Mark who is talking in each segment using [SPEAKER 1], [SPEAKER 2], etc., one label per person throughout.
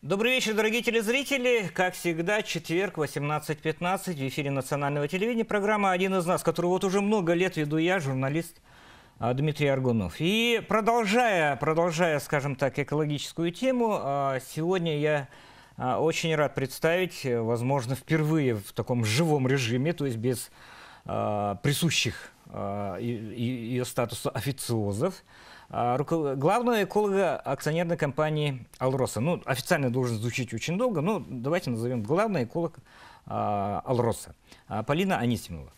[SPEAKER 1] Добрый вечер, дорогие телезрители. Как всегда, четверг, 18.15 в эфире национального телевидения. Программа «Один из нас», которую вот уже много лет веду я, журналист а, Дмитрий Аргунов. И продолжая, продолжая, скажем так, экологическую тему, а, сегодня я очень рад представить, возможно, впервые в таком живом режиме, то есть без присущих ее статуса официозов, а, главного эколога акционерной компании «Алроса». Ну, официально должен звучить очень долго, но давайте назовем главный эколог а, «Алроса». А, Полина Анисимова.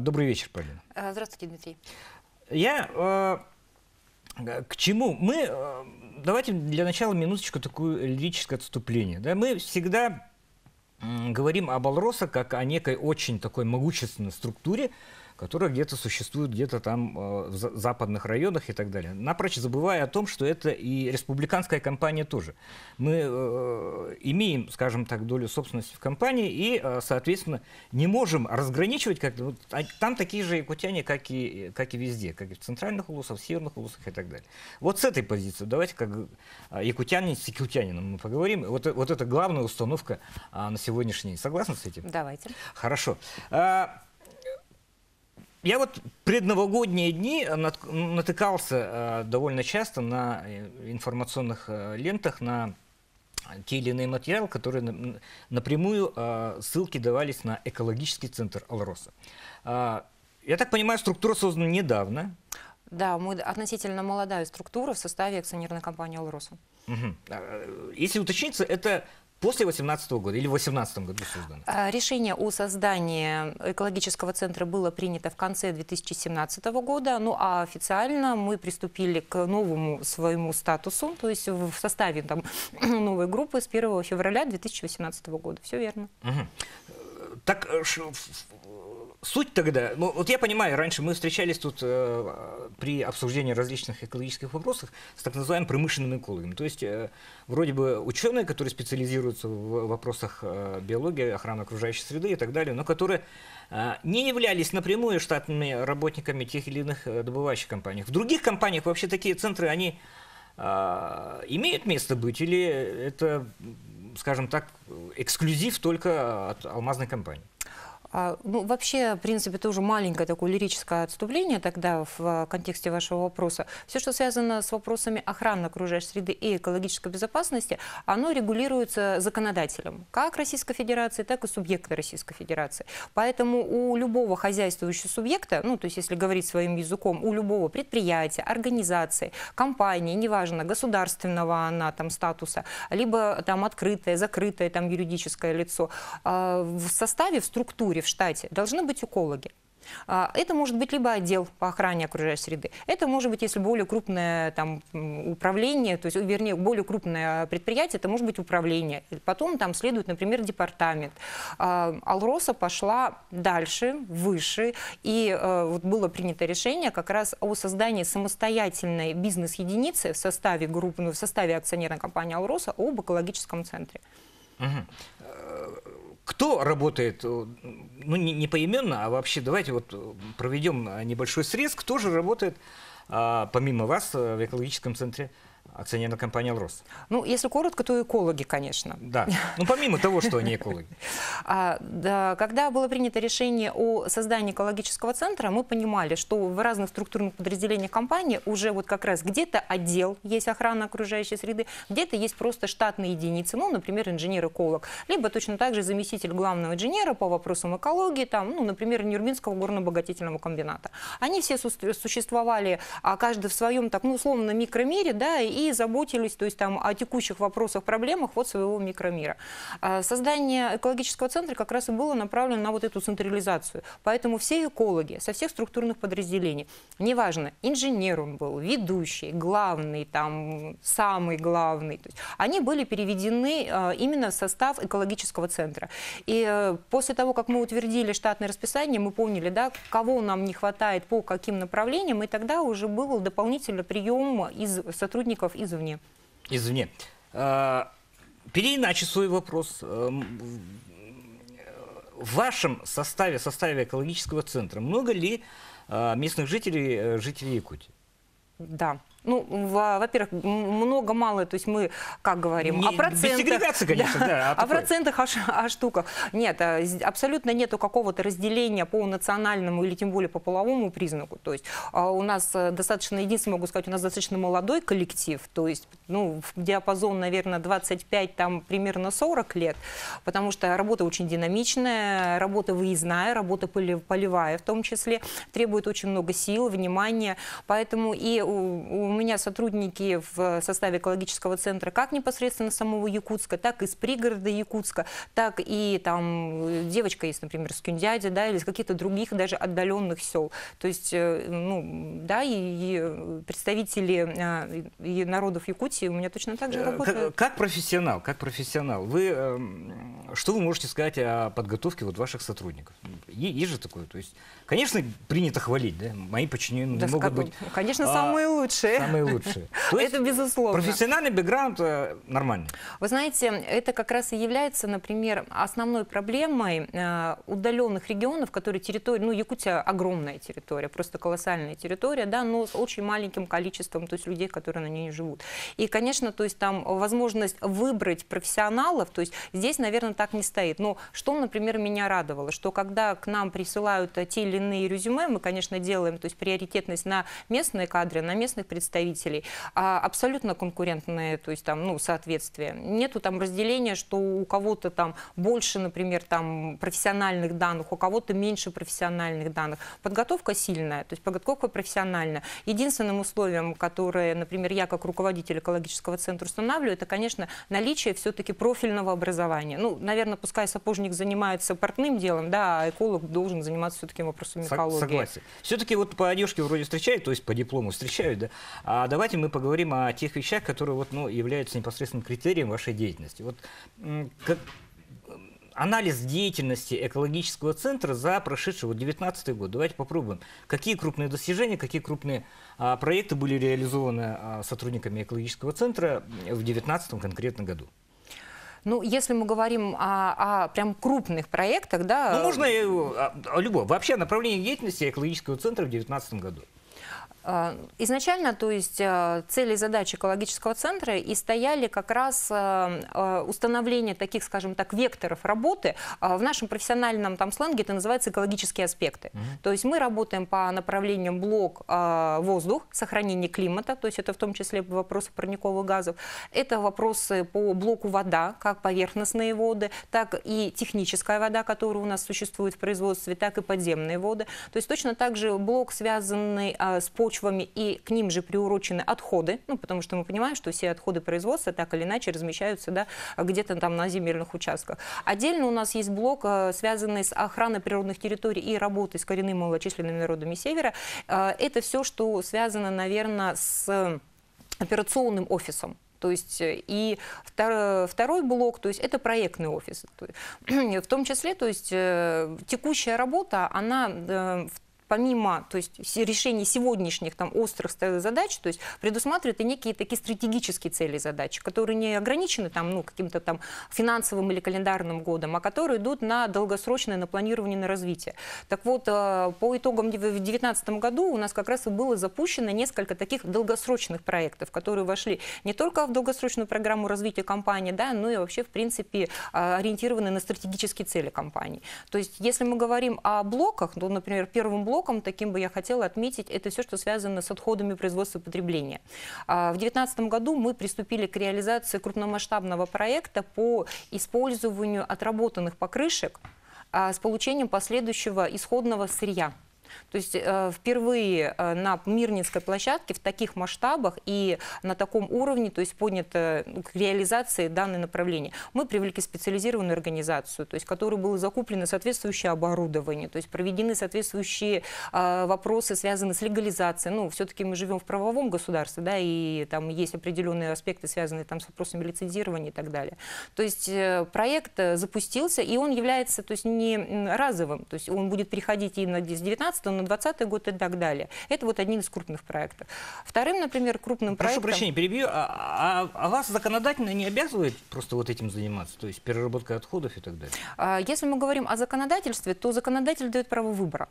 [SPEAKER 1] Добрый вечер, Полина.
[SPEAKER 2] Здравствуйте, Дмитрий.
[SPEAKER 1] Я к чему? Мы, давайте для начала минуточку такое лирическое отступление. Да? Мы всегда говорим об Алроса как о некой очень такой могущественной структуре, которая где-то существует где-то там э, в западных районах и так далее. Напрочь забывая о том, что это и республиканская компания тоже. Мы э, имеем, скажем так, долю собственности в компании и, э, соответственно, не можем разграничивать как-то. Вот, а там такие же якутяне, как и, как и везде, как и в центральных улусах, в северных улусах и так далее. Вот с этой позиции давайте как э, якутянин с якутянином мы поговорим. Вот, вот это главная установка а, на сегодняшний день. Согласны с этим?
[SPEAKER 2] Давайте.
[SPEAKER 1] Хорошо. А, я вот предновогодние дни натыкался э, довольно часто на э, информационных э, лентах на те или иные материалы, которые напрямую ссылки давались на экологический центр Алроса. Я так понимаю, структура создана недавно.
[SPEAKER 2] Да, мы относительно молодая структура в составе акционерной компании «Алроса».
[SPEAKER 1] Угу. Если уточниться, это После 2018 года или в 2018 году создано?
[SPEAKER 2] А, решение о создании экологического центра было принято в конце 2017 года, ну а официально мы приступили к новому своему статусу, то есть в составе там, новой группы с 1 февраля 2018 года. Все верно.
[SPEAKER 1] Угу. Так э, Суть тогда, ну вот я понимаю, раньше мы встречались тут э, при обсуждении различных экологических вопросов с так называемым промышленным экологом. То есть э, вроде бы ученые, которые специализируются в вопросах э, биологии, охраны окружающей среды и так далее, но которые э, не являлись напрямую штатными работниками тех или иных э, добывающих компаний. В других компаниях вообще такие центры, они э, имеют место быть или это, скажем так, эксклюзив только от алмазной компании?
[SPEAKER 2] А, ну, вообще, в принципе, тоже маленькое такое лирическое отступление тогда в контексте вашего вопроса. Все, что связано с вопросами охраны окружающей среды и экологической безопасности, оно регулируется законодателем, как Российской Федерации, так и субъекта Российской Федерации. Поэтому у любого хозяйствующего субъекта, ну, то есть, если говорить своим языком, у любого предприятия, организации, компании, неважно, государственного она там статуса, либо там открытое, закрытое там юридическое лицо, а, в составе, в структуре в штате должны быть экологи. А, это может быть либо отдел по охране окружающей среды, это может быть, если более крупное там, управление, то есть, вернее, более крупное предприятие, это может быть управление. Потом там следует, например, департамент. А, Алроса пошла дальше, выше, и э, вот было принято решение как раз о создании самостоятельной бизнес-единицы в составе группы, ну, в составе акционерной компании Алроса об экологическом центре.
[SPEAKER 1] Угу кто работает, э, ну не, не поименно, а вообще давайте вот э, проведем небольшой срез, кто же работает а, помимо вас э, в экологическом центре акционерная компания «Алрос».
[SPEAKER 2] Ну, если коротко, то экологи, конечно.
[SPEAKER 1] Да, ну помимо того, что они экологи.
[SPEAKER 2] А, да, когда было принято решение о создании экологического центра, мы понимали, что в разных структурных подразделениях компании уже вот как раз где-то отдел есть охрана окружающей среды, где-то есть просто штатные единицы, ну, например, инженер-эколог, либо точно так же заместитель главного инженера по вопросам экологии, там, ну, например, Нюрнбергского горно-обогатительного комбината. Они все существовали, а каждый в своем, так, ну, условно, микромире, да, и и заботились то есть, там, о текущих вопросах, проблемах вот своего микромира. А создание экологического центра как раз и было направлено на вот эту централизацию. Поэтому все экологи со всех структурных подразделений, неважно, инженер он был, ведущий, главный, там, самый главный, то есть, они были переведены а, именно в состав экологического центра. И э, после того, как мы утвердили штатное расписание, мы поняли, да, кого нам не хватает, по каким направлениям, и тогда уже был дополнительный прием из сотрудников извне.
[SPEAKER 1] Извне. А, переиначу свой вопрос. Эм, в вашем составе, составе экологического центра, много ли э, местных жителей, э, жителей Якутии?
[SPEAKER 2] Да. Ну, во- во-первых, много-мало, то есть мы, как говорим,
[SPEAKER 1] Не-
[SPEAKER 2] о
[SPEAKER 1] без
[SPEAKER 2] процентах.
[SPEAKER 1] сегрегации, конечно, да, а
[SPEAKER 2] о
[SPEAKER 1] такой.
[SPEAKER 2] процентах, о, о штуках. Нет, а, абсолютно нету какого-то разделения по национальному или тем более по половому признаку. То есть а, у нас э, достаточно, единственное могу сказать, у нас достаточно молодой коллектив, то есть, ну, диапазон, наверное, 25, там примерно 40 лет, потому что работа очень динамичная, работа выездная, работа полевая в том числе, требует очень много сил, внимания, поэтому и у, у меня сотрудники в составе экологического центра как непосредственно самого Якутска, так и с пригорода Якутска, так и там э, девочка есть, например, с Кюндяди, да, или из каких-то других даже отдаленных сел. То есть, э, ну, да, и, и представители э, и народов Якутии у меня точно так же
[SPEAKER 1] Э,
[SPEAKER 2] работают.
[SPEAKER 1] Как, как профессионал, как профессионал, вы эм, что вы можете сказать о подготовке вот ваших сотрудников? Есть же такое, то есть, конечно, принято хвалить, да, мои подчиненные
[SPEAKER 2] Да,
[SPEAKER 1] могут быть
[SPEAKER 2] конечно,
[SPEAKER 1] а,
[SPEAKER 2] самые лучшие.
[SPEAKER 1] Самые лучшие. То есть
[SPEAKER 2] Это безусловно.
[SPEAKER 1] профессиональный бэкграунд э, нормальный.
[SPEAKER 2] Вы знаете, это как раз и является, например, основной проблемой э, удаленных регионов, которые территория, ну, Якутия огромная территория, просто колоссальная территория, да, но с очень маленьким количеством, то есть людей, которые на ней живут. И, конечно, то есть там возможность выбрать профессионалов, то есть здесь, наверное, так не стоит. Но что, например, меня радовало, что когда к нам присылают э, те или иные резюме, мы, конечно, делаем, то есть приоритетность на местные кадры, на местных представителей, а абсолютно конкурентные, то есть там, ну, соответствие. Нету там разделения, что у кого-то там больше, например, там профессиональных данных, у кого-то меньше профессиональных данных. Подготовка сильная, то есть подготовка профессиональная. Единственным условием, которое, например, я как руководитель экологического центра устанавливаю, это, конечно, наличие все-таки профильного образования. Ну, наверное, пускай сапожник занимается портным делом, да, а эколог должен заниматься все-таки вопросами
[SPEAKER 1] Сог-
[SPEAKER 2] экологии.
[SPEAKER 1] Согласен. Все-таки вот по одежке вроде встречают, то есть по диплому встречают, да. А давайте мы поговорим о тех вещах, которые вот, ну, являются непосредственным критерием вашей деятельности. Вот как- анализ деятельности экологического центра за прошедший вот 19 год. Давайте попробуем. Какие крупные достижения, какие крупные а, проекты были реализованы а, сотрудниками экологического центра в 19 конкретно году?
[SPEAKER 2] Ну, если мы говорим о, о прям крупных проектах, да,
[SPEAKER 1] Ну, можно и, а, а, любое. Вообще направление деятельности экологического центра в 2019 году.
[SPEAKER 2] Э, Изначально, то есть э, цели и задачи экологического центра и стояли как раз э, установление таких, скажем так, векторов работы. А В нашем профессиональном там сленге это называется экологические аспекты. То есть мы работаем по направлениям блок воздух, сохранение климата, то есть это в том числе вопросы парниковых газов. Это вопросы по блоку вода, как поверхностные воды, так и техническая вода, которая у нас существует в производстве, так и подземные воды. То есть точно так же блок, связанный а, с почвами, и к ним же приурочены отходы, ну, потому что мы понимаем, что все отходы производства так или иначе размещаются да, где-то там на земельных участках. Отдельно у нас есть блок, а, связанный с охраной природных территорий и работой с коренными малочисленными народами Севера. А, Это все, что связано, наверное, с операционным офисом. То есть э, и втор- второй блок, то есть это проектный офис. В том числе, то есть э, текущая работа, она э, в помимо то есть, решения сегодняшних там, острых задач, то есть предусматривает и некие такие стратегические цели задачи, которые не ограничены там, ну, каким-то там финансовым или календарным годом, а которые идут на долгосрочное, на планирование, на развитие. Так вот, э, по итогам в 2019 году у нас как раз и было запущено несколько таких долгосрочных проектов, которые вошли не только в долгосрочную программу развития компании, да, но и вообще, в принципе, э, ориентированы на стратегические цели компании. То есть, если мы говорим о блоках, то, например, первым блоком, таким бы я хотела отметить, это все, что связано с отходами производства и потребления. А, В 2019 году мы приступили к реализации крупномасштабного проекта по использованию отработанных покрышек а, с получением последующего исходного сырья. То есть э, впервые э, на Мирнинской площадке в таких масштабах и на таком уровне, то есть поднято ну, к реализации данное направление. Мы привлекли специализированную организацию, то есть которой было закуплено соответствующее оборудование, то есть проведены соответствующие э, вопросы, связанные с легализацией. Ну, все-таки мы живем в правовом государстве, да, и там есть определенные аспекты, связанные там с вопросами лицензирования и так далее. То есть э, проект э, запустился, и он является, то есть не разовым, то есть он будет переходить и на 2019 19 на 20 год и так далее. Это вот один из крупных проектов. Вторым, например, крупным
[SPEAKER 1] Прошу
[SPEAKER 2] проектом...
[SPEAKER 1] прощения, перебью. А, а- а вас законодательно не обязывает просто вот этим заниматься? То есть переработкой отходов и так далее?
[SPEAKER 2] А, Если мы говорим о законодательстве, то законодатель дает право выбора.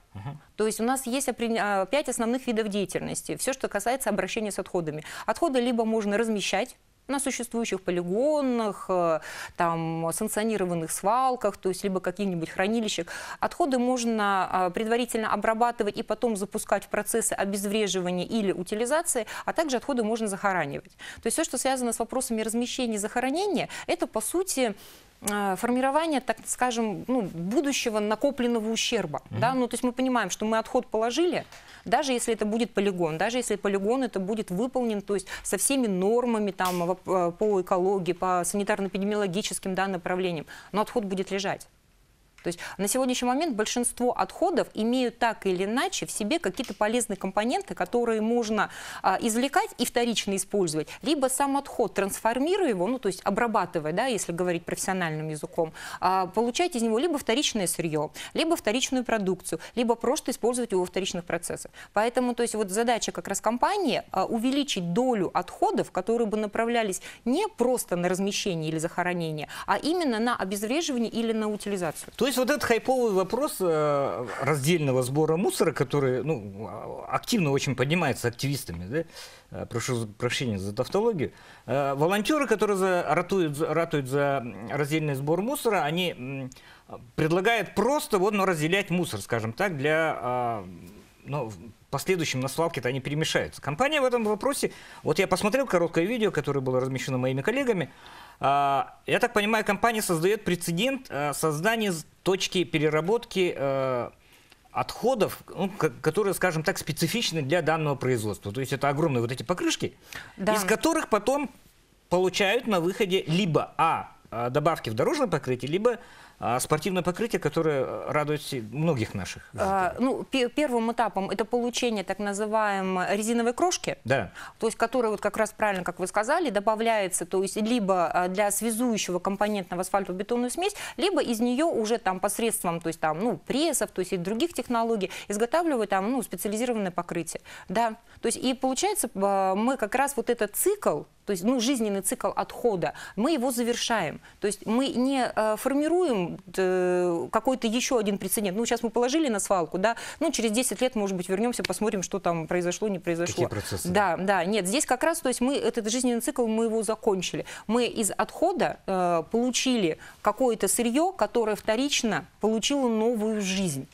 [SPEAKER 2] То есть у нас есть а, пять основных видов деятельности. Все, что касается обращения с отходами. Отходы либо можно размещать, на существующих полигонах, э, там, санкционированных свалках, то есть либо каких-нибудь хранилищах. Отходы можно а, предварительно обрабатывать и потом запускать в процессы обезвреживания или утилизации, а также отходы можно захоранивать. То есть все, что связано с вопросами размещения и захоронения, это, по сути, э, формирование, так скажем, ну, будущего накопленного ущерба. Да? Ну, то есть мы понимаем, что мы отход положили, даже если это будет полигон, даже если полигон это будет выполнен, то есть со всеми нормами там, э, по экологии, по санитарно-эпидемиологическим да, направлениям, но отход будет лежать. То есть на сегодняшний момент большинство отходов имеют так или иначе в себе какие-то полезные компоненты, которые можно а, извлекать и вторично использовать, либо сам отход, трансформируя его, ну то есть обрабатывая, да, если говорить профессиональным языком, а, получать из него либо вторичное сырье, либо вторичную продукцию, либо просто использовать его во вторичных процессах. Поэтому то есть вот задача как раз компании а, увеличить долю отходов, которые бы направлялись не просто на размещение или захоронение, а именно на обезвреживание или на утилизацию.
[SPEAKER 1] То есть вот этот хайповый вопрос э, раздельного сбора мусора, который ну, а- активно очень поднимается активистами, да? Э, прошу прощения за тавтологию, Э, волонтеры, которые за- ратуют, ратуют за раздельный сбор мусора, они предлагают просто вот, ну, разделять мусор, скажем так, для... а, ну, последующем на свалке-то они перемешаются. Компания в этом вопросе, вот я посмотрел короткое видео, которое было размещено моими коллегами, я так понимаю, компания создает прецедент а, создания точки переработки а, отходов, ну, ко- которые, скажем так, специфичны для данного производства. То есть это огромные вот эти покрышки,
[SPEAKER 2] Да.
[SPEAKER 1] из которых потом получают на выходе либо а, а, добавки в дорожное покрытие, либо а, спортивное покрытие, которое а, радует многих наших.
[SPEAKER 2] А, ну, пе- первым этапом это получение так называемой резиновой крошки,
[SPEAKER 1] Да.
[SPEAKER 2] то есть которая вот как раз правильно, как вы сказали, добавляется, то есть либо а, для связующего компонента в асфальтобетонную смесь, либо из нее уже там посредством, то есть там, ну, прессов, то есть и других технологий изготавливают там, ну, специализированное покрытие. Да, то есть и получается, а, мы как раз вот этот цикл, то есть, ну, жизненный цикл отхода, мы его завершаем. То есть мы не э, э, какой-то еще один прецедент. Ну, сейчас мы положили на свалку, да, ну, через 10 лет, может быть, вернемся, посмотрим, что там произошло, не произошло.
[SPEAKER 1] Какие процессы?
[SPEAKER 2] Да, да, нет, здесь как раз, то есть мы этот жизненный цикл, мы его закончили. Мы из отхода э, получили какое-то сырье, которое вторично получило новую жизнь.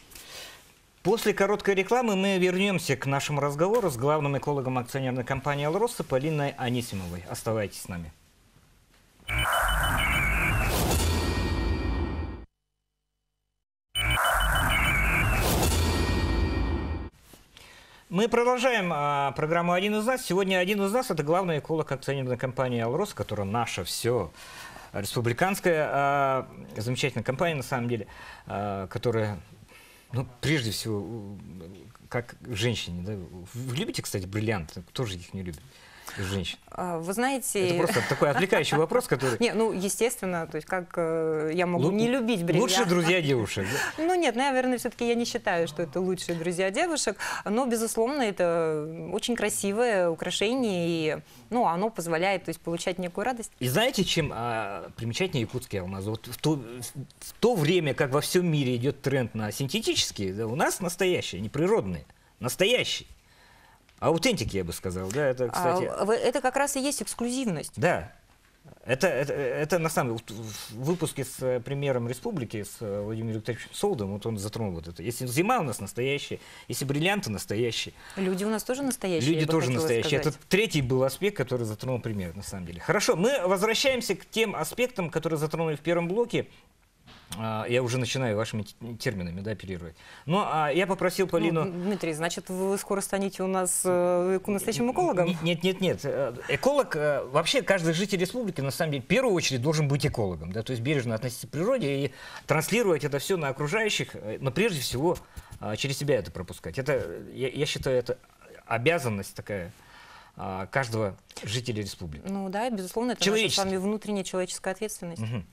[SPEAKER 1] После короткой рекламы мы вернемся к нашему разговору с главным экологом акционерной компании «Алроса» Полиной Анисимовой. Оставайтесь с нами. Мы продолжаем а, программу «Один из нас». Сегодня «Один из нас» – это главный эколог акционерной компании «Алрос», которая наша все республиканская, а, замечательная компания на самом деле, а, которая, ну, прежде всего, как женщине, да? Вы любите, кстати, бриллианты? Кто же их не любит? Женщин.
[SPEAKER 2] А, Вы знаете...
[SPEAKER 1] Это просто такой отвлекающий вопрос, который...
[SPEAKER 2] Не, ну, естественно, то есть как э, я могу не любить бриллианты.
[SPEAKER 1] Лучшие друзья девушек.
[SPEAKER 2] Ну нет, наверное, все-таки я не считаю, что это лучшие друзья девушек, но, безусловно, это очень красивое украшение, и ну, оно позволяет то есть, получать некую радость.
[SPEAKER 1] И знаете, чем а, примечательнее якутские алмазы? Вот в то, в то время, как во всем мире идет тренд на синтетические, да, у нас настоящие, не природные, настоящие. Аутентики, я бы сказал. Да, это, кстати...
[SPEAKER 2] А, это как раз и есть эксклюзивность.
[SPEAKER 1] Да. Это, это, это на самом деле, в выпуске с э, премьером республики, с э, Владимиром Викторовичем Солдом, вот он затронул вот это. Если зима у нас настоящая, если бриллианты настоящие,
[SPEAKER 2] Люди у нас тоже настоящие.
[SPEAKER 1] люди тоже настоящие.
[SPEAKER 2] сказать.
[SPEAKER 1] Это третий был аспект, который затронул премьер, на самом деле. Хорошо, мы возвращаемся к тем аспектам, которые затронули в первом блоке. А, Я уже начинаю вашими терминами да, оперировать. Но а, я попросил Полину...
[SPEAKER 2] Ну, Дмитрий, значит, вы скоро станете у нас э, настоящим экологом?
[SPEAKER 1] Нет, нет, нет. Э, Эколог, э, вообще каждый житель республики, на самом деле, в первую очередь должен быть экологом. Да? То есть бережно относиться к природе и транслировать это все на окружающих, э, но прежде всего э, через себя это пропускать. Это, я, я считаю, это обязанность такая а, каждого жителя республики.
[SPEAKER 2] Ну да, безусловно, это наша с вами внутренняя человеческая ответственность. Угу.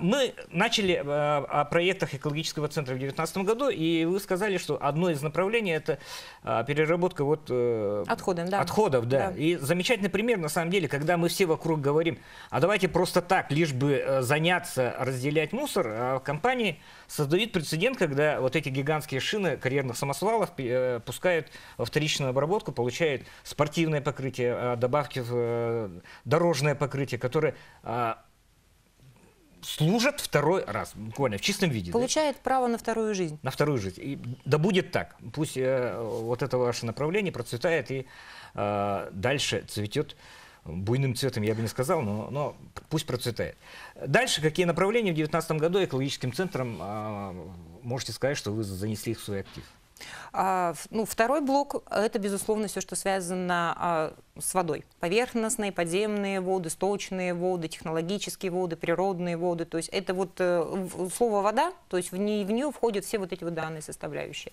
[SPEAKER 1] Мы начали о проектах экологического центра в 2019 году, и вы сказали, что одно из направлений это переработка вот
[SPEAKER 2] э, Отходы, да.
[SPEAKER 1] отходов. Да. да. И замечательный пример, на самом деле, когда мы все вокруг говорим, а давайте просто так, лишь бы э, заняться разделять мусор, а компании создают прецедент, когда вот эти гигантские шины карьерных самосвалов э, пускают во вторичную обработку, получают спортивное покрытие, а добавки в э, дорожное покрытие, которое а, служат второй раз, буквально в чистом виде.
[SPEAKER 2] Получает да? право на вторую жизнь.
[SPEAKER 1] На вторую жизнь. И, да будет так. Пусть э, вот это ваше направление процветает и э, дальше цветет буйным цветом, я бы не сказал, но, но пусть процветает. Дальше, какие направления в 2019 году экологическим центром, э, можете сказать, что вы занесли их в свой актив?
[SPEAKER 2] А, ну, второй блок – это, безусловно, все, что связано а, с водой. Поверхностные, подземные воды, сточные воды, технологические воды, природные воды. То есть это вот э, слово «вода», то есть в, ней, в нее входят все вот эти вот данные составляющие.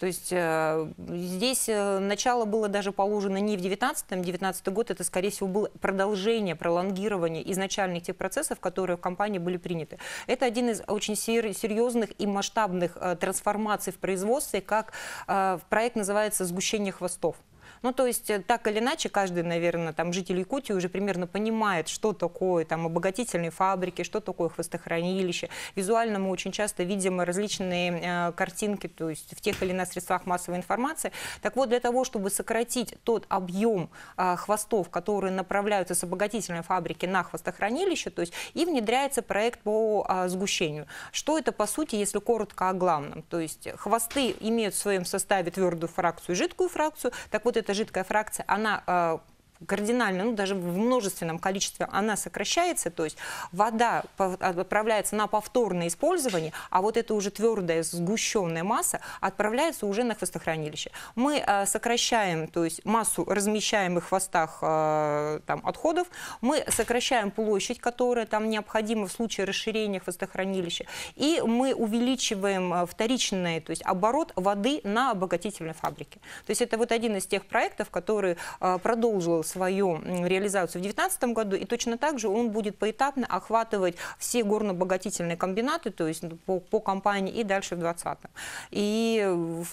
[SPEAKER 2] То есть э, здесь э, начало было даже положено не в 19-м, 19 год это, скорее всего, было продолжение, пролонгирование изначальных тех процессов, которые в компании были приняты. Это один из очень серьезных и масштабных трансформаций в производстве, как проект называется «Сгущение хвостов». Ну, то есть, э, так или иначе, каждый, наверное, там, житель Якутии уже примерно понимает, что такое там, обогатительные фабрики, что такое хвостохранилище. Визуально мы очень часто видим различные э, картинки, то есть в тех или иных средствах массовой информации. Так вот, для того, чтобы сократить тот объем э, хвостов, которые направляются с обогатительной фабрики на хвостохранилище, то есть и внедряется проект по э, сгущению. Что это, по сути, если коротко о главном? То есть хвосты имеют в своем составе твердую фракцию и жидкую фракцию. Так вот, это эта жидкая фракция, она э, кардинально, ну, даже в множественном количестве она сокращается, то есть вода отправляется на повторное использование, а вот эта уже твердая сгущенная масса отправляется уже на хвостохранилище. Мы э, сокращаем, то есть массу размещаемых в хвостах э, там, отходов, мы сокращаем площадь, которая там необходима в случае расширения хвостохранилища, и мы увеличиваем э, вторичный, то есть оборот воды на обогатительной фабрике. То есть это вот один из тех проектов, который э, продолжил свою реализацию в 2019 году, и точно так же он будет поэтапно охватывать все горно-обогатительные комбинаты, то есть по, по компании и дальше в 2020. И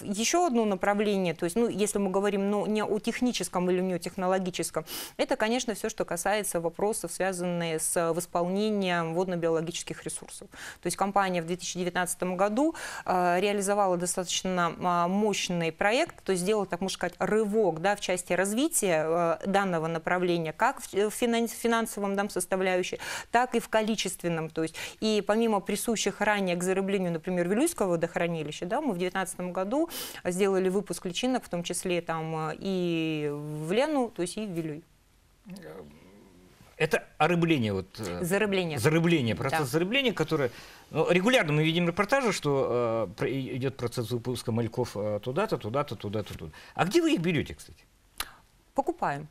[SPEAKER 2] еще одно направление, то есть, ну, если мы говорим ну, не о техническом или не о технологическом, это, конечно, все, что касается вопросов, связанных с восполнением водно-биологических ресурсов. То есть компания в 2019 году э, реализовала достаточно э, мощный проект, то есть сделала, так можно сказать, рывок да, в части развития э, данного данного направления, как в финансовом да, составляющей, так и в количественном. То есть, и помимо присущих ранее к зарыблению, например, Вилюйского водохранилища, да, мы в 2019 году сделали выпуск личинок, в том числе там и в Лену, то есть и в Вилюй.
[SPEAKER 1] Это орыбление. Вот,
[SPEAKER 2] э, зарыбление.
[SPEAKER 1] Зарыбление. Процесс да. зарыбления, которое... Ну, регулярно мы видим репортажи, что э, идет процесс выпуска мальков э, туда-то, туда-то, туда-то, туда. А где вы их берете, кстати?
[SPEAKER 2] Покупаем.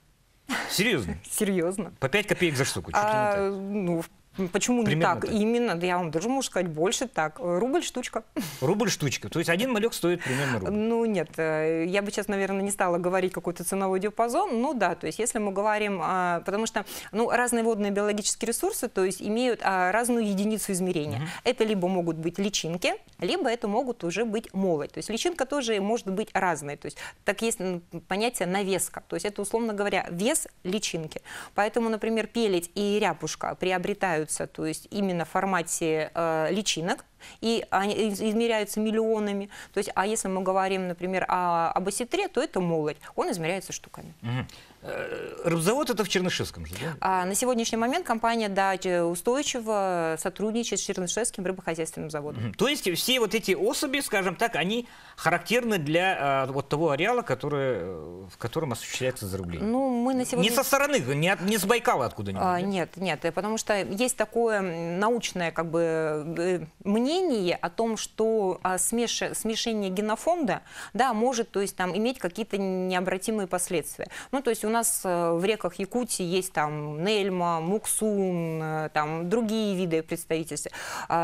[SPEAKER 1] Серьезно?
[SPEAKER 2] Серьезно.
[SPEAKER 1] По 5 копеек за штуку? А,
[SPEAKER 2] ну, Почему Примерно не так? так? Именно, да я вам даже могу сказать больше так. Рубль штучка.
[SPEAKER 1] Рубль штучка. То есть один малек стоит примерно рубль.
[SPEAKER 2] Ну нет, э, я бы сейчас, наверное, не стала говорить какой-то ценовой диапазон. Ну да, то есть если мы говорим, а, потому что ну, разные водные биологические ресурсы, то есть имеют а, разную единицу измерения. Угу. Это либо могут быть личинки, либо это могут уже быть молоть. То есть личинка тоже может быть разной. То есть так есть понятие навеска. То есть это, условно говоря, вес личинки. Поэтому, например, пелить и ряпушка приобретают измеряются, то есть именно в формате э, личинок, и они измеряются миллионами. То есть, а если мы говорим, например, о, об осетре, то это молоть, он измеряется штуками.
[SPEAKER 1] Угу. Рыбзавод это в Чернышевском же, да?
[SPEAKER 2] А, на сегодняшний момент компания да, устойчиво сотрудничает с Чернышевским рыбохозяйственным заводом.
[SPEAKER 1] То есть все вот эти особи, скажем так, они характерны для а, вот того ареала, который, в котором осуществляется зарубление?
[SPEAKER 2] Ну, мы на сегодня...
[SPEAKER 1] Не со стороны, не, от, не с Байкала откуда-нибудь? А,
[SPEAKER 2] нет, нет, потому что есть такое научное как бы мнение, мнение о том, что а, смеш... смешение генофонда, да, может, то есть там иметь какие-то необратимые последствия. Ну, то есть у нас э, в реках Якутии есть там Нельма, Муксун, э, там другие виды представительства.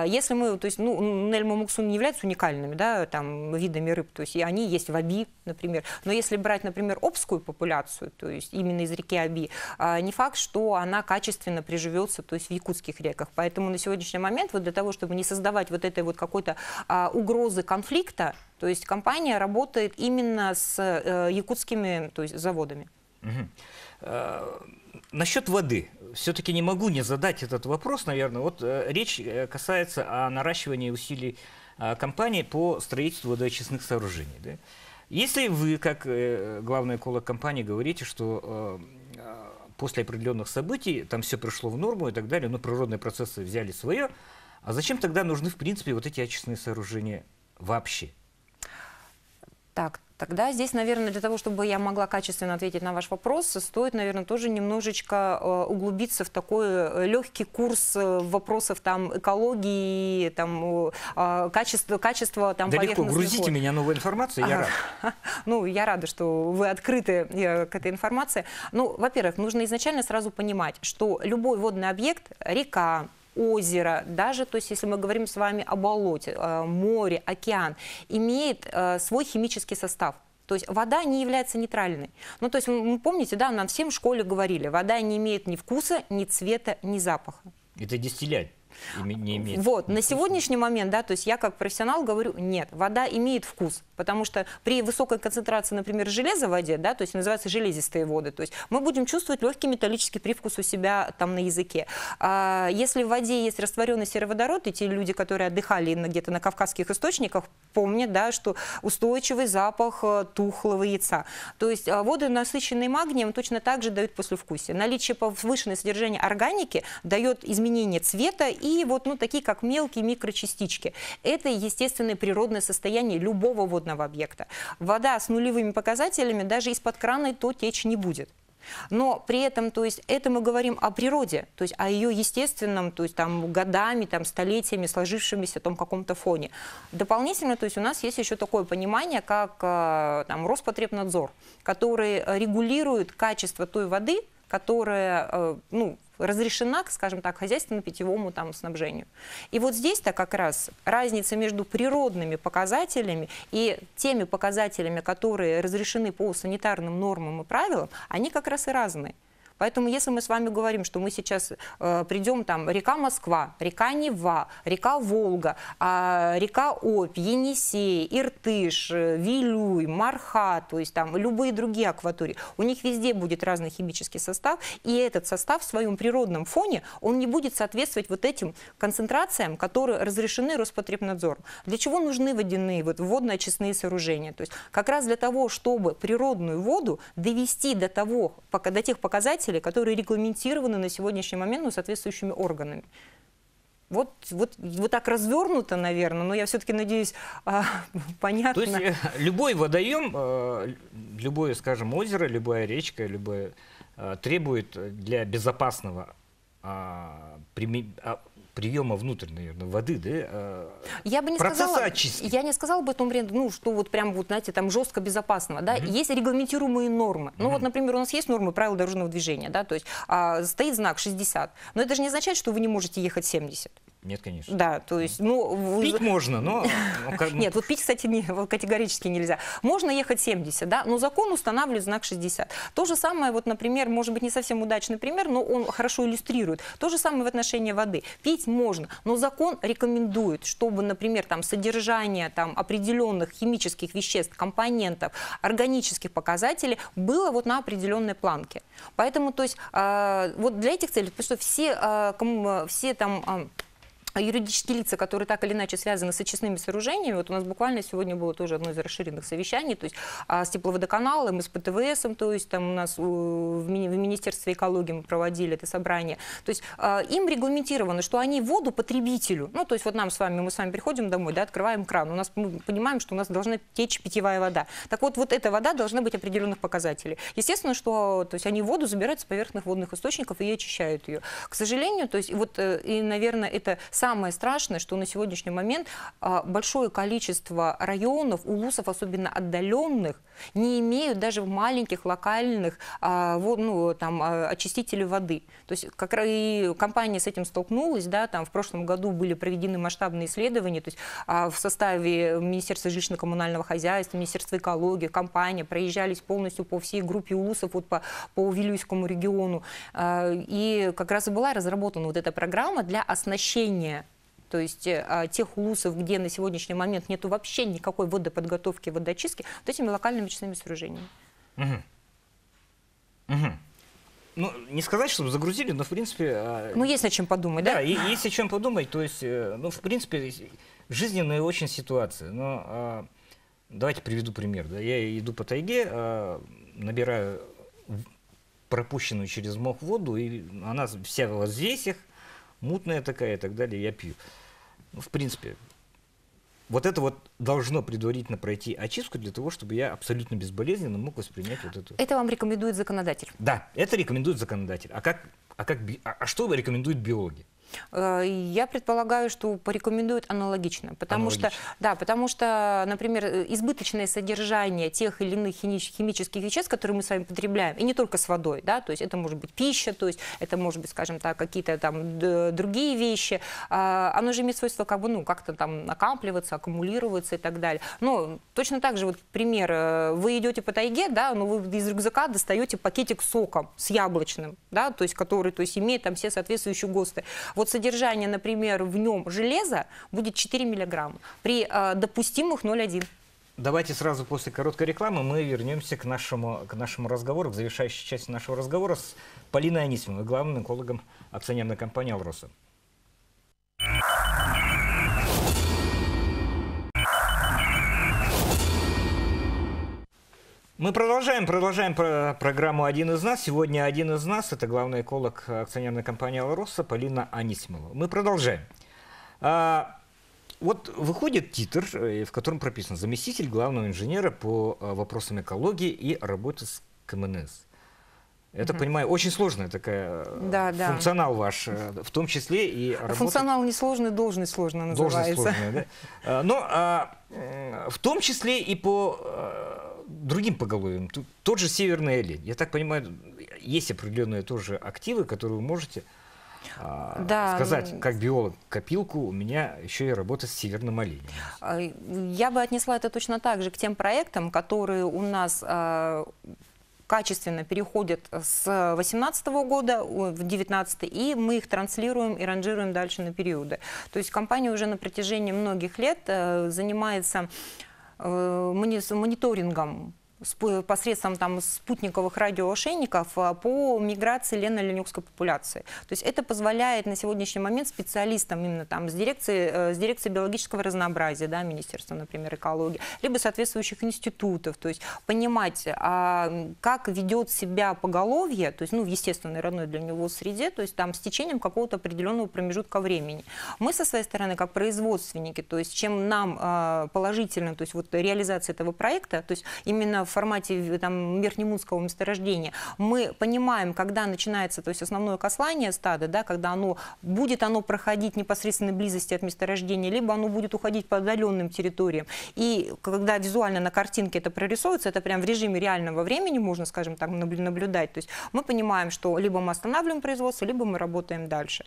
[SPEAKER 2] Если мы, то есть, ну, Нельма, Муксун не являются уникальными, да, там видами рыб, то есть и они есть в Аби, например. Но если брать, например, обскую популяцию, то есть именно из реки Аби, а, не факт, что она качественно приживется, то есть в якутских реках. Поэтому на сегодняшний момент вот для того, чтобы не создавать вот этой вот какой-то а, угрозы конфликта, то есть компания работает именно с э, якутскими то есть, заводами.
[SPEAKER 1] Угу. А, насчет воды. Все-таки не могу не задать этот вопрос, наверное. Вот э, речь э, касается о наращивании усилий э, компании по строительству водоочистных сооружений. Да? Если вы, как э, главный эколог компании, говорите, что э, э, после определенных событий там все пришло в норму и так далее, но природные процессы взяли свое, а зачем тогда нужны, в принципе, вот эти очистные сооружения вообще?
[SPEAKER 2] Так, Тогда здесь, наверное, для того, чтобы я могла качественно ответить на ваш вопрос, стоит, наверное, тоже немножечко э, углубиться в такой э, легкий курс э, вопросов там экологии, там качества, качества там
[SPEAKER 1] Да легко, грузите меня новой информацией, я рад.
[SPEAKER 2] Ну, я рада, что вы открыты к этой информации. Ну, во-первых, нужно изначально сразу понимать, что любой водный объект, река, озеро, даже, то есть если мы говорим с вами о болоте, э, море, океан, имеет э, свой химический состав. То есть вода не является нейтральной. Ну, то есть вы помните, да, нам всем в школе говорили, вода не имеет ни вкуса, ни цвета, ни запаха.
[SPEAKER 1] Это дистиллять не имеет.
[SPEAKER 2] Вот, на сегодняшний момент, да, то есть я как профессионал говорю, нет, вода имеет вкус, потому что при высокой концентрации, например, железа в воде, да, то есть называются железистые воды, то есть мы будем чувствовать легкий металлический привкус у себя там на языке. А если в воде есть растворенный сероводород, и те люди, которые отдыхали где-то на кавказских источниках, помнят, да, что устойчивый запах э, тухлого яйца. То есть а, воды, насыщенные магнием, точно так же дают послевкусие. Наличие повышенного содержания органики дает изменение цвета и вот ну, такие, как мелкие микрочастички. Это естественное природное состояние любого водного объекта. Вода с нулевыми показателями даже из-под крана то течь не будет. Но при этом, то есть, это мы говорим о природе, то есть о ее естественном, то есть там годами, там столетиями сложившемся том каком-то фоне. Дополнительно, то есть у нас есть еще такое понимание, как э, там Роспотребнадзор, который регулирует качество той воды, которая, э, ну, разрешена, скажем так, хозяйственно-питьевому там снабжению. И вот здесь-то как раз разница между природными показателями и теми показателями, которые разрешены по санитарным нормам и правилам, они как раз и разные. Поэтому если мы с вами говорим, что мы сейчас э, придем там река Москва, река Нева, река Волга, э, река Обь, Енисей, Иртыш, Вилюй, Марха, то есть там любые другие акватории, у них везде будет разный химический состав, и этот состав в своем природном фоне, он не будет соответствовать вот этим концентрациям, которые разрешены Роспотребнадзором. Для чего нужны водяные, вот водно-очистные сооружения? То есть как раз для того, чтобы природную воду довести до того, до тех показателей, показатели, которые регламентированы на сегодняшний момент ну, соответствующими органами. Вот, вот, вот так развернуто, наверное, но я все-таки надеюсь, а, понятно.
[SPEAKER 1] То есть э, любой водоем, э, любое, скажем, озеро, любая речка, любое э, требует для безопасного а, а, приема внутрь, наверное, воды, да?
[SPEAKER 2] Э, я бы не сказала, очистки. Я не сказала бы этом ну, что вот прям вот, знаете, там жестко безопасного, да, угу. есть регламентируемые нормы. Ну, вот, например, у нас есть нормы правил дорожного движения, да, то есть а, стоит знак 60, но это же не означает, что вы не можете ехать 70.
[SPEAKER 1] Нет, конечно.
[SPEAKER 2] Да, то есть, ну...
[SPEAKER 1] Пить можно, но...
[SPEAKER 2] Нет, вот пить, кстати, не, категорически нельзя. Можно ехать 70, да, но закон устанавливает знак 60. То же самое, вот, например, может быть, не совсем удачный пример, но он хорошо иллюстрирует. То же самое в отношении воды. Пить можно, но закон рекомендует, чтобы, например, там, содержание там, определенных химических веществ, компонентов, органических показателей было вот на определенной планке. Поэтому, то есть, э, вот для этих целей, потому что все, э, все там... Э, юридические лица, которые так или иначе связаны с очистными сооружениями, вот у нас буквально сегодня было тоже одно из расширенных совещаний, то есть а, с тепловодоканалом, и с ПТВС, то есть там у нас в, мини, в Министерстве экологии мы проводили это собрание, то есть а, им регламентировано, что они воду потребителю, ну то есть вот нам с вами, мы с вами приходим домой, да, открываем кран, у нас мы понимаем, что у нас должна течь питьевая вода, так вот вот эта вода должна быть определенных показателей. Естественно, что то есть они воду забирают с поверхностных водных источников и очищают ее. К сожалению, то есть вот э, и, наверное, это самое страшное, что на сегодняшний момент а, большое количество районов, улусов, особенно отдаленных, не имеют даже в маленьких локальных а, ну, там, а, очистителей воды. То есть как и компания с этим столкнулась, да, там в прошлом году были проведены масштабные исследования, то есть в составе Министерства жилищно-коммунального хозяйства, Министерства экологии, компания проезжались полностью по всей группе улусов, вот по, по Вилюйскому региону. И как раз и была разработана вот эта программа для оснащения то есть э, тех улусов, где на сегодняшний момент нет вообще никакой водоподготовки, водоочистки, вот этими локальными очистными сооружениями.
[SPEAKER 1] Угу. Угу. Ну, не сказать, чтобы загрузили, но в принципе... А,
[SPEAKER 2] ну, есть о чем подумать, да?
[SPEAKER 1] Да, есть о чем подумать. То есть, э, ну, в принципе, жизненная очень ситуация. Но а, давайте приведу пример. Да. Я иду по тайге, а, набираю пропущенную через мох воду, и она вся в взвесях, мутная такая и так далее, я пью. Ну, в принципе, вот это вот должно предварительно пройти очистку для того, чтобы я абсолютно безболезненно мог воспринять вот эту...
[SPEAKER 2] Это вам рекомендует законодатель?
[SPEAKER 1] Да, это рекомендует законодатель. А, как, а, как, а, а что рекомендуют биологи?
[SPEAKER 2] Э, я предполагаю, что порекомендуют аналогично, потому аналогично. что, да, потому что, например, э, избыточное содержание тех или иных химических веществ, которые мы с вами потребляем, и не только с водой, да, то есть это может быть пища, то есть это может быть, скажем так, какие-то там другие вещи, а, оно же имеет свойство как бы, ну, как-то там накапливаться, аккумулироваться и так далее. Но точно так же, вот пример, э, вы идете по тайге, да, но вы из рюкзака достаете пакетик соком с яблочным, да, то есть который, то есть имеет там все соответствующие ГОСТы. Вот вот содержание, например, в нем железа будет 4 миллиграмма при э, допустимых 0,1.
[SPEAKER 1] Давайте сразу после короткой рекламы мы вернемся к нашему, к нашему разговору, к завершающей части нашего разговора с Полиной Анисимовой, главным экологом акционерной компании «Алроса». Мы продолжаем, продолжаем про программу «Один из нас». Сегодня один из нас – это главный эколог акционерной компании «Алроса» Полина Анисимова. Мы продолжаем. А, вот выходит титр, э, в котором прописано «Заместитель главного инженера по э, вопросам экологии и работы с КМНС». Это, угу. понимаю, очень сложная такая э, да, функционал да. ваш, в том числе и
[SPEAKER 2] работа... Функционал несложный, должность сложно называется. Должность сложная,
[SPEAKER 1] да. Но а, в том числе и по другим поголовьем. Тот же Северный олень. Я так понимаю, есть определенные тоже активы, которые вы можете а, да, сказать, как биолог копилку, у меня еще и работа с северным оленем. А,
[SPEAKER 2] я бы отнесла это точно так же к тем проектам, которые у нас а, качественно переходят с 2018 года в 2019, и мы их транслируем и ранжируем дальше на периоды. То есть компания уже на протяжении многих лет э, занимается мониторингом посредством там, спутниковых радиоошейников а, по миграции лено-ленюкской популяции. То есть это позволяет на сегодняшний момент специалистам именно там с дирекции, э, с дирекции биологического разнообразия, да, Министерства, например, экологии, либо соответствующих институтов, то есть понимать, а, как ведет себя поголовье, то есть ну, в естественной родной для него среде, то есть там с течением какого-то определенного промежутка времени. Мы со своей стороны, как производственники, то есть чем нам а, положительно, то есть вот реализация этого проекта, то есть именно в формате там, Верхнемунского месторождения, мы понимаем, когда начинается то есть основное кослание стада, да, когда оно будет оно проходить непосредственной близости от месторождения, либо оно будет уходить по отдаленным территориям. И когда визуально на картинке это прорисовывается, это прям в режиме реального времени можно, скажем так, наблюдать. То есть мы понимаем, что либо мы останавливаем производство, либо мы работаем дальше.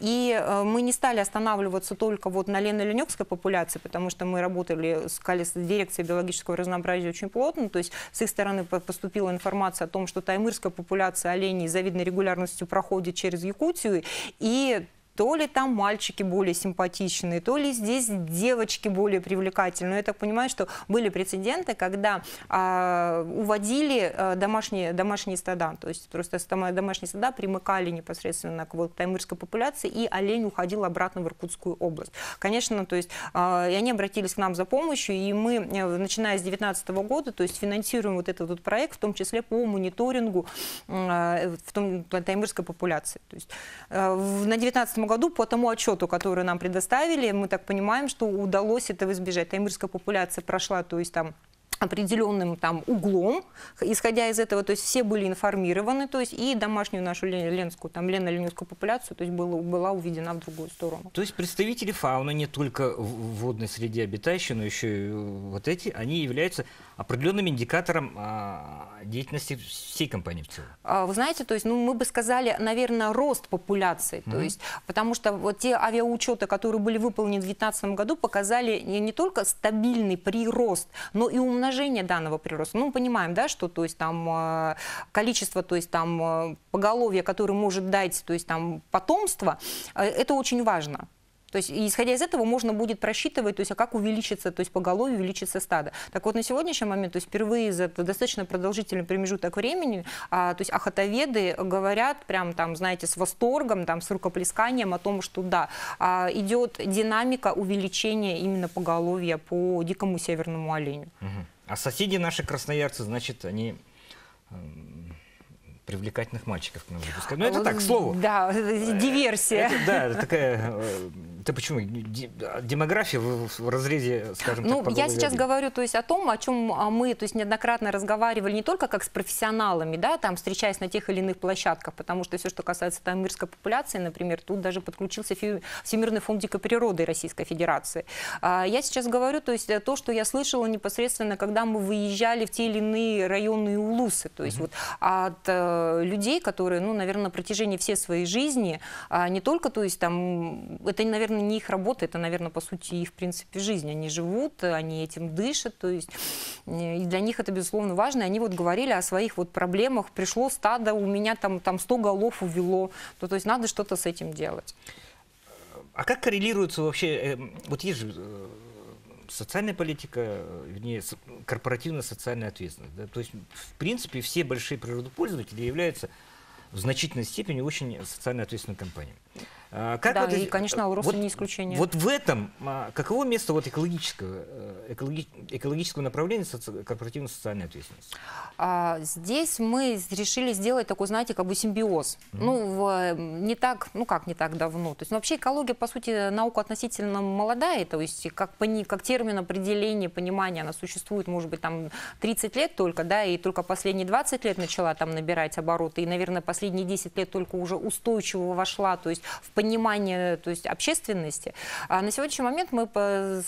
[SPEAKER 2] И э, мы не стали останавливаться только вот на лено-ленёкской популяции, потому что мы работали с дирекцией биологического разнообразия очень плотно, то есть с их стороны поступила информация о том, что таймырская популяция оленей завидной регулярностью проходит через Якутию, и то ли там мальчики более симпатичные, то ли здесь девочки более привлекательные. Но я так понимаю, что были прецеденты, когда а, уводили а, домашние, домашние стада, то есть просто домашние стада примыкали непосредственно к вот, таймырской популяции, и олень уходил обратно в Иркутскую область. Конечно, то есть а, и они обратились к нам за помощью, и мы, э, начиная с 2019 года, то есть финансируем вот этот вот проект, в том числе по мониторингу а, в том, таймырской популяции. То есть а, на 2019 году по тому отчету, который нам предоставили, мы так понимаем, что удалось этого избежать. Таймырская популяция прошла, то есть там определенным там углом, исходя из этого, то есть все были информированы, то есть и домашнюю нашу ленскую, там лено-ленинскую популяцию, то есть было, была уведена в другую сторону.
[SPEAKER 1] То есть представители фауны не только в водной среде обитающие, но еще и вот эти, они являются определенным индикатором а, деятельности всей компании в целом.
[SPEAKER 2] А, вы знаете, то есть, ну, мы бы сказали, наверное, рост популяции, mm-hmm. то есть, потому что вот те авиаучеты, которые были выполнены в 2019 году, показали не, не только стабильный прирост, но и умножение данного прироста. Ну, мы понимаем, да, что, то есть, там а, количество, то есть, там поголовья, которое может дать, то есть, там потомство, это очень важно. То есть, исходя из этого, можно будет просчитывать, то есть, а как увеличится, то есть, поголовье, увеличится стадо. Так вот, на сегодняшний момент, то есть, впервые за достаточно продолжительный промежуток времени, а, то есть, охотоведы говорят прям там, знаете, с восторгом, там, с рукоплесканием о том, что да, а, идет динамика увеличения именно поголовья по дикому северному оленю.
[SPEAKER 1] Угу. А соседи наши красноярцы, значит, они привлекательных мальчиков к нам выпускать. Ну, это так, к слову.
[SPEAKER 2] Да, диверсия.
[SPEAKER 1] Это, да, такая... Э, ты почему? Демография в разрезе, скажем
[SPEAKER 2] ну,
[SPEAKER 1] так,
[SPEAKER 2] я сейчас говорю то есть, о том, о чем а, мы то есть, неоднократно разговаривали не только как с профессионалами, да, там, встречаясь на тех или иных площадках, потому что все, что касается там, мирской популяции, например, тут даже подключился Всемирный фонд дикой природы Российской Федерации. А, я сейчас говорю то, есть, то, что я слышала непосредственно, когда мы выезжали в те или иные районные улусы, то есть mm-hmm. вот от э, Э, людей, которые, ну, наверное, на протяжении всей своей жизни, а не только, то есть там, это, наверное, не их работа, это, наверное, по сути, их, в принципе, жизнь. Они живут, они этим дышат, то есть и для них это, безусловно, важно. И они вот говорили о своих вот проблемах. Пришло стадо, у меня там, там 100 голов увело. То, то есть надо что-то с этим делать.
[SPEAKER 1] А как коррелируется вообще, э, вот есть же э, социальная политика, вернее, корпоративная социальная ответственность. Да? То есть, в принципе, все большие природопользователи являются в значительной степени очень социально ответственными компаниями.
[SPEAKER 2] А, как да, вот, и, конечно, Алроса вот, не исключение.
[SPEAKER 1] Вот в этом а, каково место вот экологического, э, экологи, экологического направления соци, корпоративно-социальной ответственности?
[SPEAKER 2] А, здесь мы решили сделать такой, знаете, как бы симбиоз. Mm-hmm. Ну, в, не так, ну как не так давно. То есть, ну, вообще экология, по сути, наука относительно молодая, то есть как, как термин определения, понимания, она существует, может быть, там 30 лет только, да, и только последние 20 лет начала там набирать обороты, и, наверное, последние 10 лет только уже устойчиво вошла, то есть в понимание то есть, общественности. А на сегодняшний момент мы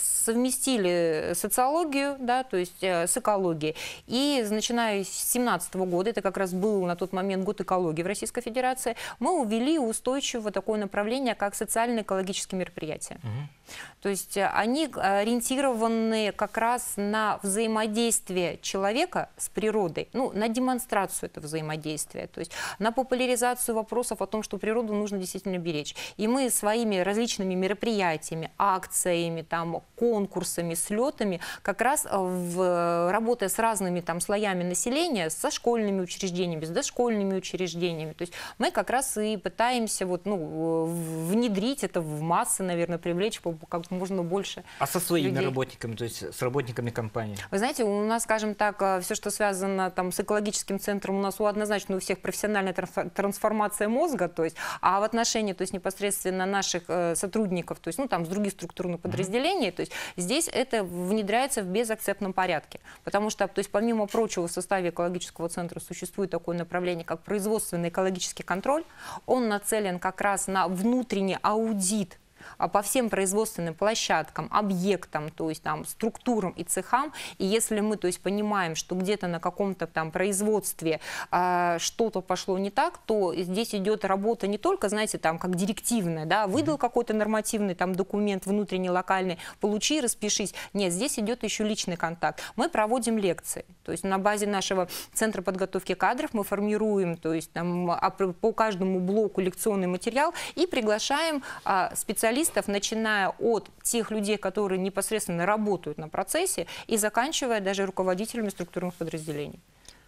[SPEAKER 2] совместили социологию, да, то есть э, с экологией. И начиная с 2017 года, это как раз был на тот момент год экологии в Российской Федерации, мы увели устойчивое такое направление, как социально-экологические мероприятия. Угу. То есть э, они ориентированы как раз на взаимодействие человека с природой, ну, на демонстрацию этого взаимодействия, то есть на популяризацию вопросов о том, что природу нужно действительно беречь. И мы своими различными мероприятиями, акциями, там, конкурсами, слетами, как раз э, в, работая с разными там, слоями населения, со школьными учреждениями, с дошкольными учреждениями, то есть мы как раз и пытаемся вот, ну, внедрить это в массы, наверное, привлечь как можно больше
[SPEAKER 1] А со своими людей. работниками, то есть с работниками компании?
[SPEAKER 2] Вы знаете, у нас, скажем так, э, все, что связано там, с экологическим центром, у нас у однозначно у всех профессиональная трансформация мозга, то есть, а в отношении то есть, непосредственно наших э, сотрудников, то есть, ну, там, с других структурных подразделений, mm-hmm. то есть, здесь это внедряется в безакцептном порядке. Потому что, то есть, помимо прочего, в составе экологического центра существует такое направление, как производственный экологический контроль. Он нацелен как раз на внутренний аудит по всем производственным площадкам, объектам, то есть там структурам и цехам. И если мы, то есть понимаем, что где-то на каком-то там производстве э, что-то пошло не так, то здесь идет работа не только, знаете, там как директивная, да, выдал какой-то нормативный там документ внутренний, локальный, получи, распишись. Нет, здесь идет еще личный контакт. Мы проводим лекции, то есть на базе нашего центра подготовки кадров мы формируем, то есть там а, по каждому блоку лекционный материал и приглашаем а, специалистов специалистов, начиная от тех людей, которые непосредственно работают на процессе, и заканчивая даже руководителями структурных подразделений.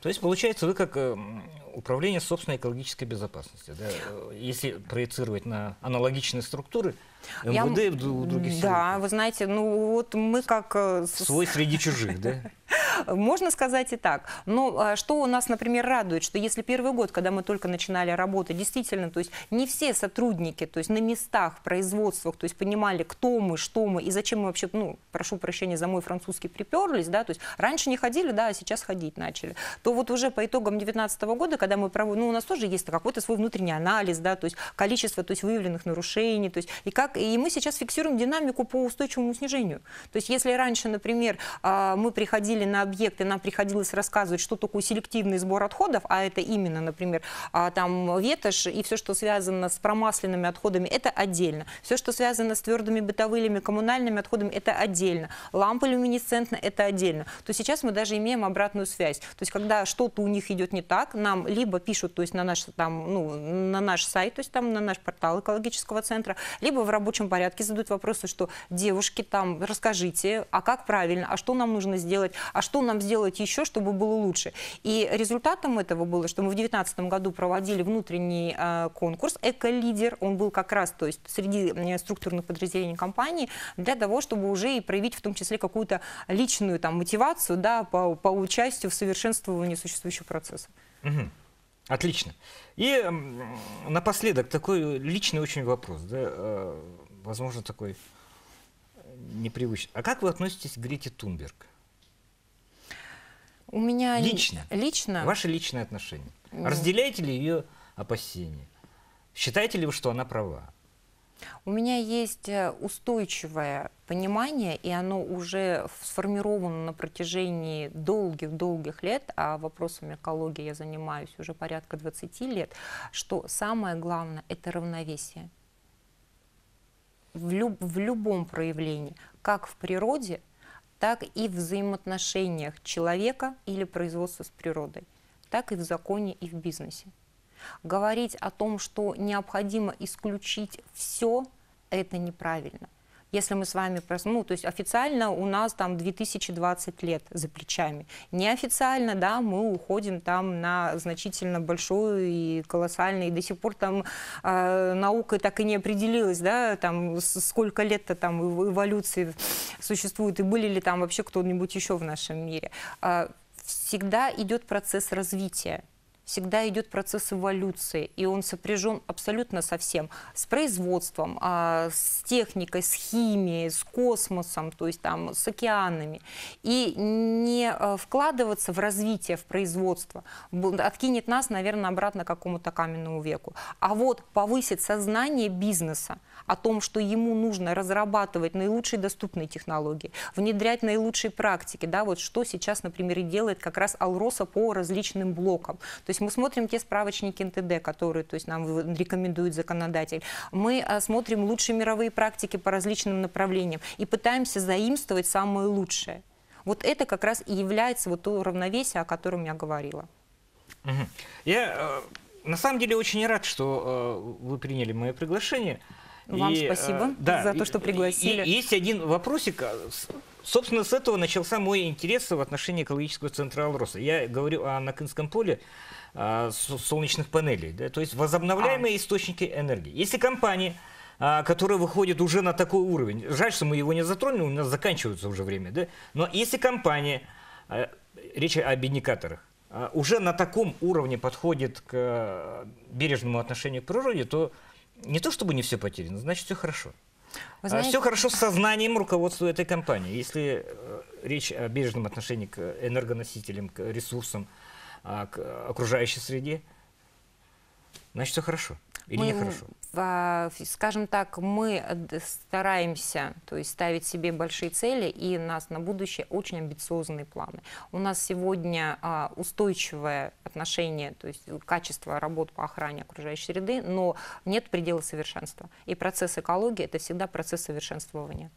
[SPEAKER 1] То есть, получается, вы как э, управление собственной экологической безопасности, да, если проецировать на аналогичные структуры, МВД
[SPEAKER 2] Я...
[SPEAKER 1] и других
[SPEAKER 2] Да, вы знаете, ну вот мы как... Э,
[SPEAKER 1] Свой среди чужих, да?
[SPEAKER 2] Можно сказать и так. Но а, что у нас, например, радует, что если первый год, когда мы только начинали работать, действительно, то есть не все сотрудники, то есть на местах, в производствах, то есть понимали, кто мы, что мы и зачем мы вообще, ну, прошу прощения за мой французский, приперлись, да, то есть раньше не ходили, да, а сейчас ходить начали, то вот уже по итогам 2019 года, когда мы проводим, ну, у нас тоже есть какой-то свой внутренний анализ, да, то есть количество, то есть выявленных нарушений, то есть и как, и мы сейчас фиксируем динамику по устойчивому снижению. То есть если раньше, например, а, мы приходили на объекты, нам приходилось рассказывать, что такое селективный сбор отходов, а это именно, например, а, там ветошь и все, что связано с промасленными отходами, это отдельно. Все, что связано с твердыми бытовыми коммунальными отходами, это отдельно. Лампы люминесцентные, это отдельно. То сейчас мы даже имеем обратную связь. То есть когда что-то у них идет не так, нам либо пишут, то есть на наш, там, ну, на наш сайт, то есть там на наш портал экологического центра, либо в рабочем порядке задают вопросы, что девушки там, расскажите, а как правильно, а что нам нужно сделать, а что нам сделать еще, чтобы было лучше. И результатом этого было, что мы в 2019 году проводили внутренний э, конкурс «Эко-лидер». Он был как раз то есть, среди э, структурных подразделений компании для того, чтобы уже и проявить в том числе какую-то личную там, мотивацию да, по, по участию в совершенствовании существующего процесса.
[SPEAKER 1] Угу. Отлично. И напоследок такой личный очень вопрос, да, э, возможно, такой непривычный. А как вы относитесь к Грете Тунберг?
[SPEAKER 2] У меня
[SPEAKER 1] лично.
[SPEAKER 2] Лично.
[SPEAKER 1] Ваши личные отношения. Разделяете ли ее опасения? Считаете ли вы, что она права?
[SPEAKER 2] У меня есть э, устойчивое понимание, и оно уже сформировано на протяжении долгих-долгих лет, а вопросами экологии я занимаюсь уже порядка 20 лет, что самое главное – это равновесие. В, люб, в любом проявлении, как в природе, так и в взаимоотношениях человека или производства с природой, так и в законе и в бизнесе. Говорить о том, что необходимо исключить все, это неправильно. Если мы с вами, ну, то есть официально у нас там 2020 лет за плечами. Неофициально, да, мы уходим там на значительно большой и колоссальный, и до сих пор там э, наука так и не определилась, да, там сколько лет-то там эволюции существует, и были ли там вообще кто-нибудь еще в нашем мире. Э, всегда идет процесс развития всегда идет процесс эволюции, и он сопряжен абсолютно со всем. С производством, а, с техникой, с химией, с космосом, то есть там с океанами. И не а, вкладываться в развитие, в производство, откинет нас, наверное, обратно к какому-то каменному веку. А вот повысить сознание бизнеса о том, что ему нужно разрабатывать наилучшие доступные технологии, внедрять наилучшие практики, да, вот что сейчас, например, и делает как раз Алроса по различным блокам. То есть мы смотрим те справочники НТД, которые то есть, нам рекомендует законодатель. Мы а, смотрим лучшие мировые практики по различным направлениям и пытаемся заимствовать самое лучшее. Вот это как раз и является вот то равновесие, о котором я говорила.
[SPEAKER 1] Я э, на самом деле очень рад, что э, вы приняли мое приглашение.
[SPEAKER 2] Вам и, спасибо э, да, за то, что пригласили.
[SPEAKER 1] И, и есть один вопросик. Собственно, с этого начался мой интерес в отношении экологического центра Алроса. Я говорю о Накинском поле. А, солнечных панелей. Да? То есть возобновляемые а. источники энергии. Если компания а, которая выходит уже на такой уровень. Жаль, что мы его не затронули, у нас заканчивается уже время. Да? Но если компания, а, речь об индикаторах, уже на таком уровне подходит к бережному отношению к природе, то не то чтобы не все потеряно, значит все хорошо. Знаете... Все хорошо с сознанием руководства этой компании. Если э, речь о бережном отношении к энергоносителям, к ресурсам, а, к окружающей среде, значит, все хорошо. Или мы, нехорошо?
[SPEAKER 2] А, скажем так, мы стараемся то есть, ставить себе большие цели, и у нас на будущее очень амбициозные планы. У нас сегодня а, устойчивое отношение, то есть качество работ по охране окружающей среды, но нет предела совершенства. И процесс экологии – это всегда процесс совершенствования.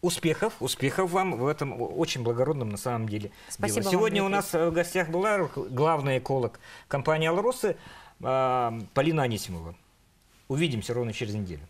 [SPEAKER 1] Успехов, успехов вам в этом очень благородном на самом деле.
[SPEAKER 2] Спасибо
[SPEAKER 1] дело. Сегодня
[SPEAKER 2] вам,
[SPEAKER 1] у нас в гостях была главный эколог компании «Алросы» Эм, Полина Анисимова. Увидимся ровно через неделю.